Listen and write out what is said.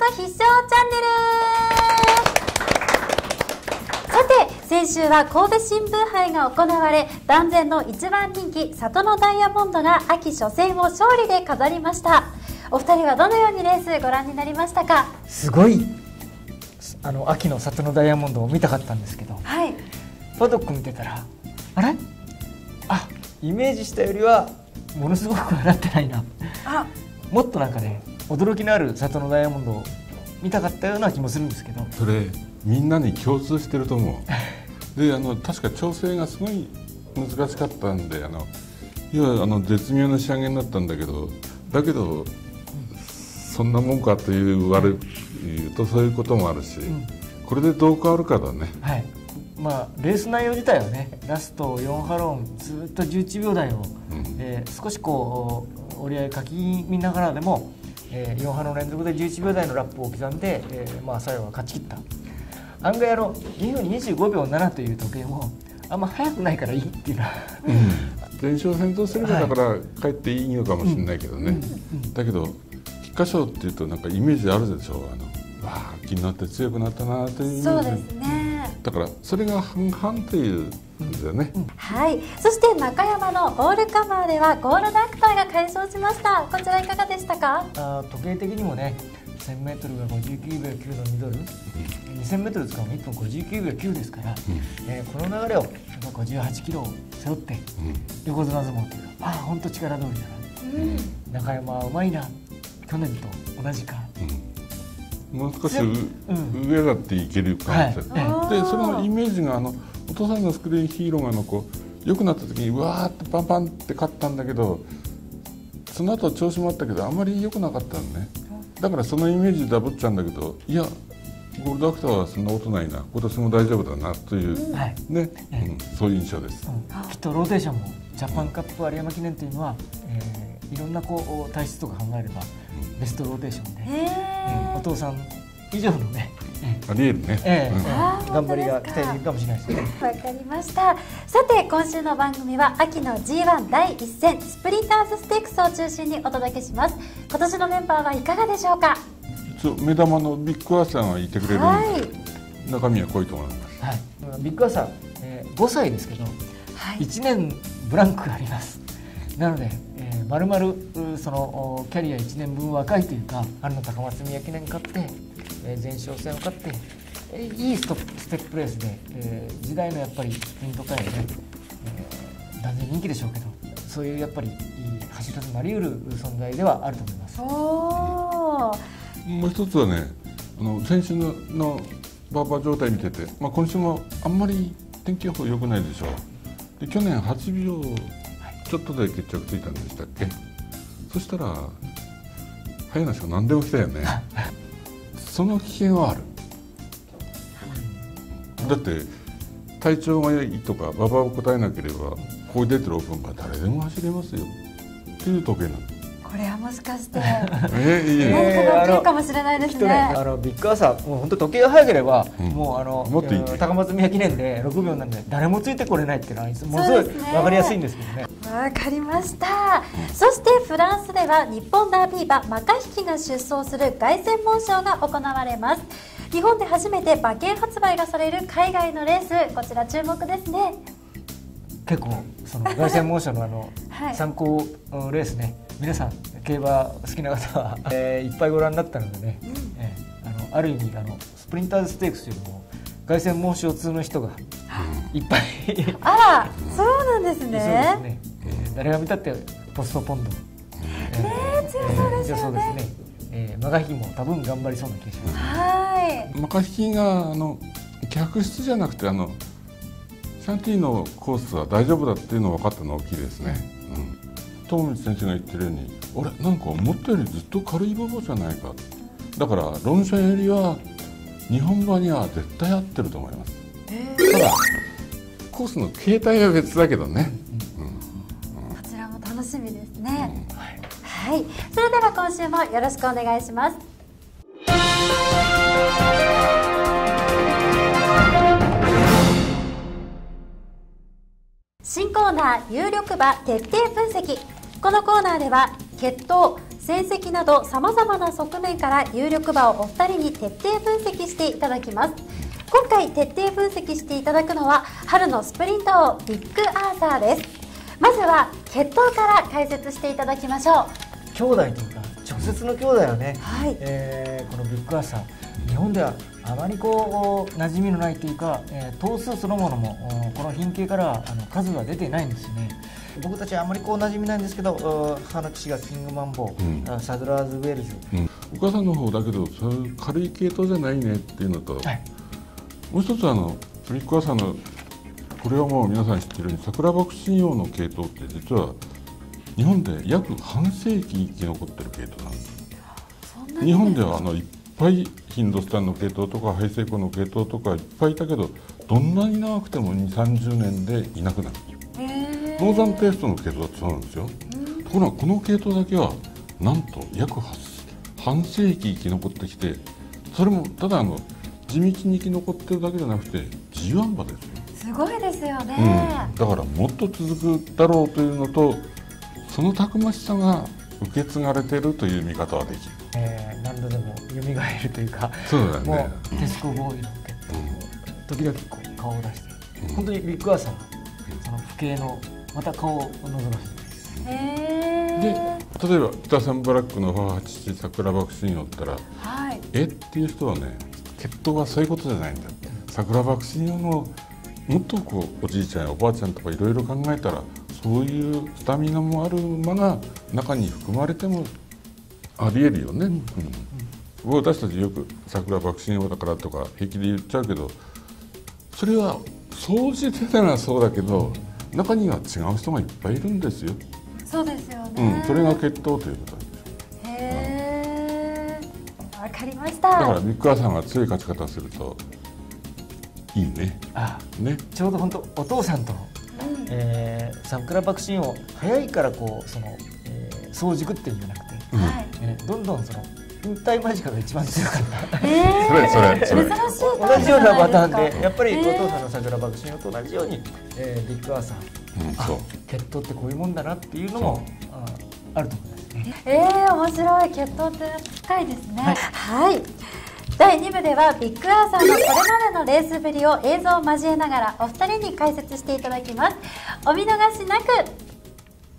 本必勝チャンネル。さて先週は神戸新聞杯が行われ断然の一番人気里のダイヤモンドが秋初戦を勝利で飾りました。お二人はどのようにレースご覧になりましたか？すごいあの秋の里のダイヤモンドを見たかったんですけど。はい。パドック見てたらあれ？あイメージしたよりはものすごくはなってないな。あ。もっとなんかね驚きのある里のダイヤモンドを見たかったような気もするんですけど。それみんなに共通してると思う。であの確か調整がすごい難しかったんであの要はあの絶妙な仕上げになったんだけどだけどそんなもんかという悪い言うとそういうこともあるし、ん。これでどう変わるかだね。はい。まあレース内容自体はねラスト4ハロンずっと11秒台を、うん。えー少しこう折り合いかき見ながらでも、えー4ハロン連続で11秒台のラップを刻んで、えーまあ、最後は勝ち切った。案外あの2分25秒7という時計もあんま速くないからいいっていうのは。連勝戦とすればはい。だから帰っていいのかもしれないけどね、だけど菊花賞っていうとなんかイメージあるでしょ？あのわあ気になって強くなったなというそうですね。だからそれが半々という感じだよね、はい。そして中山のオールカマーではゴールドアクターが快勝しました。こちらいかがでしたか？あー時計的にもね 1000m が59秒9のミドル。2000m 使うの1分59秒9ですから、えーこの流れを58キロを背負って横綱相撲っていうかああ本当力通りだうん。な中山はうまいな。去年と同じか。うん。もう少しう、うん上だっていけるかもしれない、はい。でそのイメージがあのお父さんのスクリーンヒーローがあのこう良くなった時にうわーってパンパンって勝ったんだけどその後調子もあったけどあんまり良くなかったのね。だからそのイメージダブっちゃうんだけどいやゴールドアクターはそんなことないな。今年も大丈夫だなという、はいね、えうん、そういう印象です、うん。きっとローテーションもジャパンカップ有馬記念というのは、えーいろんなこう体質とか考えればベストローテーションで、へえーおえ父さん以上のね、えありえるね、頑張りが期待できるかもしれないですね。わかりました。さて今週の番組は秋の G1 第1戦スプリンターズステークスを中心にお届けします。今年のメンバーはいかがでしょうか？そう目玉のビッグアーサーがいてくれるはい。中身は濃いと思います。はい、ビッグアサー、えー5歳ですけどはい。1年ブランクがあります。なので、えー、丸々うそのおキャリア1年分若いというか春の高松宮記念勝って、えー前哨戦を勝って、えーいいストステップレースで、えー時代のやっぱりスプリント界でね、えー断然人気でしょうけどそういうやっぱりいい走らとなりうる存在ではあると思います。もう一つはねあの先週ののバーバー状態見てて、まあ、今週もあんまり天気予報良くないでしょで去年8秒ちょっとで決着ついたんでしたっけ？そしたら早なしが何でも来たよね。その危険はある。だって体調がいいとか馬場を答えなければここに出てるオープンが誰でも走れますよ。っていう時計なの。これはもしかして。えいい何ねかが起きるかもしれないですね、ねあのビッグアサー、もう本当時計が早ければ、うん。もうあのもっといい。ねえー高松宮記念で6秒なんで誰もついてこれないっていうのはものすごいそうですねわかりやすいんですけどね。わかりました。そしてフランスでは日本ダービー馬マカヒキが出走する凱旋門賞が行われます。日本で初めて馬券発売がされる海外のレースこちら注目ですね。結構その凱旋門賞のあの、はい。参考うんレースね、皆さん競馬好きな方は、えーいっぱいご覧になったのでね、えーあのある意味あのスプリンターズステークスよりも凱旋門賞通の人がいっぱいいそうですあらそうなんですねね。えー誰が見たってポストポンド。ね強そうですよね強そうですね。えー、マガヒも多分頑張りそうな気がします。はいマカヒキがあの客室じゃなくてあのシャンティのコースは大丈夫だっていうのが分かったのは大きいですね。うん友光先生が言ってるように俺なんか思ったよりずっと軽い馬場じゃないか。だからロンシャンよりは日本馬には絶対合ってると思います。ただコースの形態は別だけどね、こちらも楽しみですね、はい。それでは今週もよろしくお願いします。新コーナー有力馬徹底分析このコーナーでは血統戦績などさまざまな側面から有力馬をお二人に徹底分析していただきます。今回徹底分析していただくのは春のスプリント王ビッグアーサーです。まずは血統から解説していただきましょう。兄弟というか直接の兄弟はね、はい。えーこのビッグアーサー日本ではあまりこう馴染みのないというか、えー頭数そのものもおこの品系からはあの数が出てないんですよね僕たちはあまりこう馴染みないんですけどお母の騎士がキングマンボウ、うん。あサドラーズウェルズ、うん、お母さんの方だけどそういう軽い系統じゃないねっていうのと、はい。もう一つあのビッグアーサーのこれはもう皆さん知ってるように桜爆心用の系統って実は日本で約半世紀生き残ってる系統なんです。日本ではあのいっぱいヒンドスタンの系統とかハイセイコの系統とかいっぱいいたけどどんなに長くても2 3 0年でいなくなるノーザンテイストの系統は違うんですよ。ところがこの系統だけはなんと約8半世紀生き残ってきてそれもただあの地道に生き残ってるだけじゃなくて G1 馬ですよ、すごいですよね、うん、だからもっと続くだろうというのとそのたくましさが受け継がれてるという見方はできる。えー何度でも蘇るというかそうだよもねうテスコボーイの時々こう顔を出して、うん。本当にビッグアーサーはその父系のまた顔を覗かせて。へでー例えば北サンブラックの母父桜爆心をったらはい。えっていう人はね血統はそういうことじゃないんだ。桜爆心用のもっとこうおじいちゃんやおばあちゃんとかいろいろ考えたらそういうスタミナもある馬が中に含まれてもありえるよね、うん。私たちよく桜爆心用だからとか平気で言っちゃうけどそれは総じてならそうだけど中には違う人がいっぱいいるんですよ、そうですようね、ん、それが血統ということなんですへえわかりました。だからビッグアーさんが強い勝ち方をするといいね。あね。ちょうど本当お父さんとの、うん。えー、桜爆心を早いからこうその、えー、早熟っていうんじゃなくて、うん。はい。えーどんどんその引退間近が一番強かった。えーそれそれそれ。珍しい同じようなパターンで。やっぱりおえー父さんの桜爆心と同じように、えー、ビッグアーサー。うん、そう。血統ってこういうもんだなっていうのもああると思いますね。えー、面白い血統って深いですね。はい、第2部ではビッグアーサーのこれまでのレースぶりを映像を交えながらお二人に解説していただきます。お見逃しなく